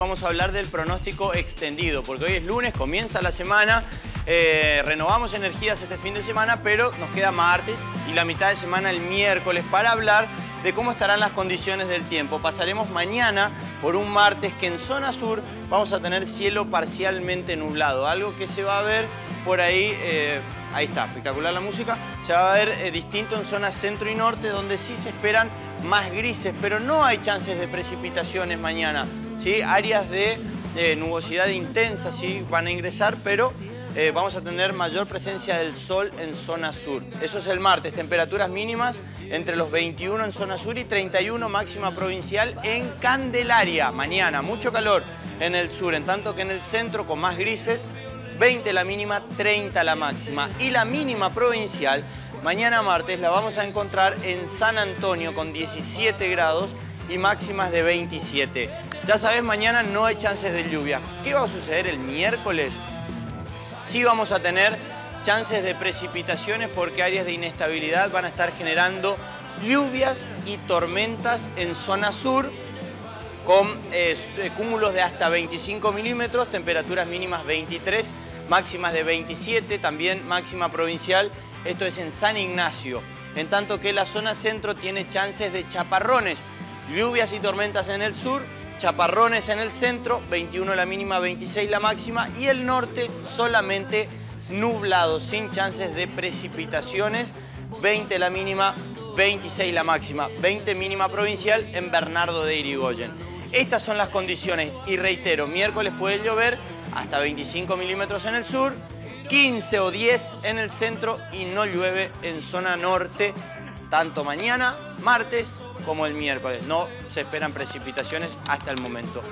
Vamos a hablar del pronóstico extendido, porque hoy es lunes, comienza la semana, eh, renovamos energías este fin de semana, pero nos queda martes y la mitad de semana el miércoles para hablar de cómo estarán las condiciones del tiempo. Pasaremos mañana por un martes que en zona sur vamos a tener cielo parcialmente nublado, algo que se va a ver por ahí, eh, ahí está, espectacular la música, se va a ver eh, distinto en zona centro y norte, donde sí se esperan más grises, pero no hay chances de precipitaciones mañana. ¿sí? Áreas de nubosidad intensa sí van a ingresar, pero eh, vamos a tener mayor presencia del sol en zona sur. Eso es el martes, temperaturas mínimas entre los 21 en zona sur y 31 máxima provincial en Candelaria. Mañana, mucho calor en el sur, en tanto que en el centro con más grises, 20 la mínima, 30 la máxima. Y la mínima provincial, mañana martes la vamos a encontrar en San Antonio con 17 grados y máximas de 27. Ya sabes, mañana no hay chances de lluvia. ¿Qué va a suceder el miércoles? Sí vamos a tener chances de precipitaciones porque áreas de inestabilidad van a estar generando lluvias y tormentas en zona sur con eh, eh, cúmulos de hasta 25 milímetros, temperaturas mínimas 23, máximas de 27, también máxima provincial, esto es en San Ignacio. En tanto que la zona centro tiene chances de chaparrones, Lluvias y tormentas en el sur, chaparrones en el centro, 21 la mínima, 26 la máxima y el norte solamente nublado, sin chances de precipitaciones, 20 la mínima, 26 la máxima, 20 mínima provincial en Bernardo de Irigoyen. Estas son las condiciones y reitero, miércoles puede llover hasta 25 milímetros en el sur, 15 o 10 en el centro y no llueve en zona norte tanto mañana, martes, como el miércoles. No se esperan precipitaciones hasta el momento.